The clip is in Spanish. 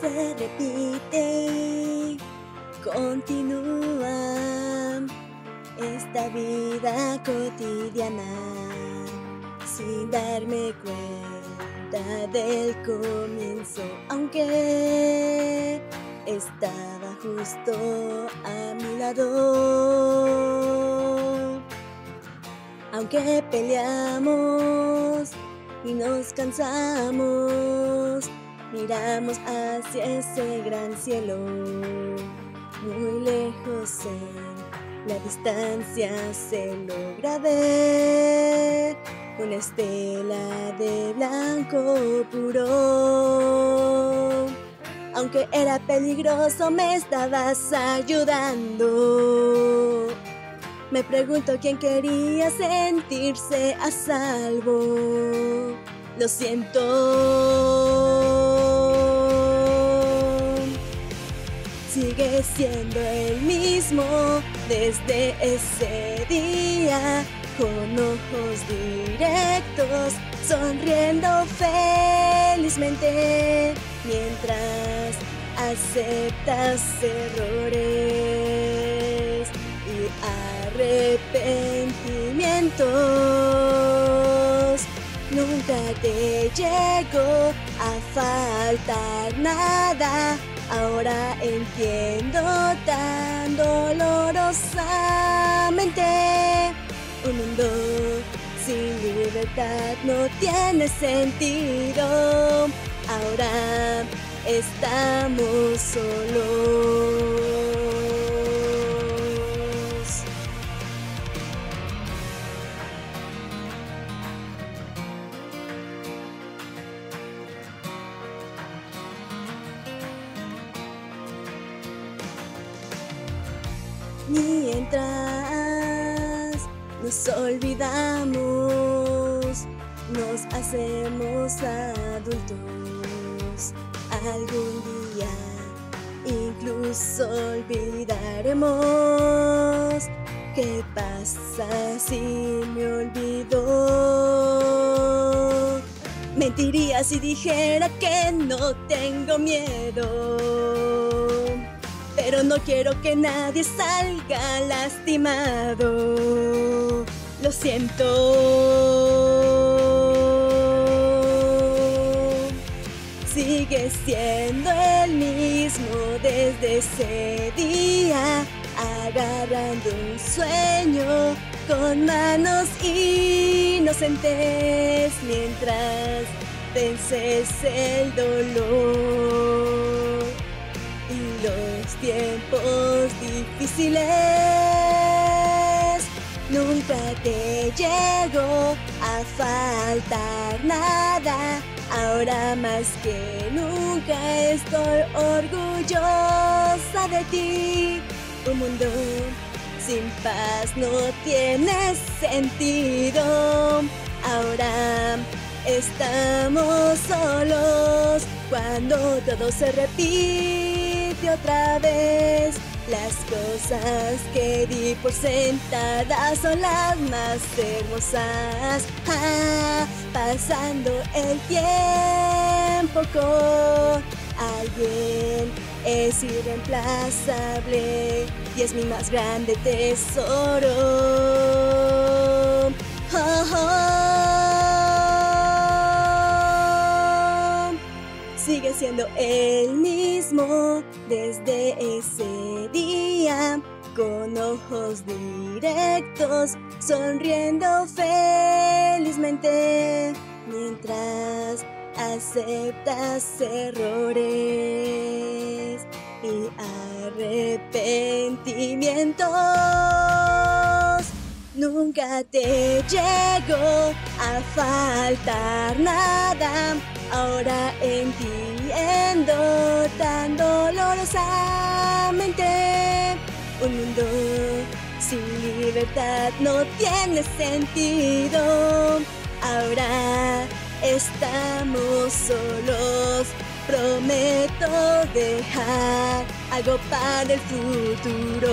se repite, continúa esta vida cotidiana sin darme cuenta del comienzo, aunque estaba justo a mi lado. Aunque peleamos y nos cansamos, miramos hacia ese gran cielo, muy lejos en la distancia se logra ver una estela de blanco puro. Aunque era peligroso, me estabas ayudando. Me pregunto quién quería sentirse a salvo. Lo siento. Sigue siendo el mismo desde ese día, con ojos directos, sonriendo felizmente, mientras aceptas errores y arrepentimientos. Nunca te llegó a faltar nada Ahora entiendo tan dolorosamente un mundo sin libertad no tiene sentido. Ahora estamos solos. Mientras nos olvidamos, nos hacemos adultos. Algún día incluso olvidaremos qué pasa si me olvido. Mentiría si dijera que no tengo miedo pero no quiero que nadie salga lastimado. Lo siento. Sigue siendo el mismo desde ese día, agarrando un sueño con manos inocentes mientras vences el dolor tiempos difíciles. Nunca te llegó a faltar nada. Ahora más que nunca estoy orgullosa de ti. Un mundo sin paz no tiene sentido. Ahora estamos solos cuando todo se repite otra vez. Las cosas que di por sentadas son las más hermosas. Ah, pasando el tiempo con alguien es irreemplazable y es mi más grande tesoro. Siendo el mismo desde ese día, con ojos directos, sonriendo felizmente, mientras aceptas errores y arrepentimientos. Nunca te llegó a faltar nada, ahora entiendo tan dolorosamente. Un mundo sin libertad no tiene sentido, ahora estamos solos. Prometo dejar algo para el futuro.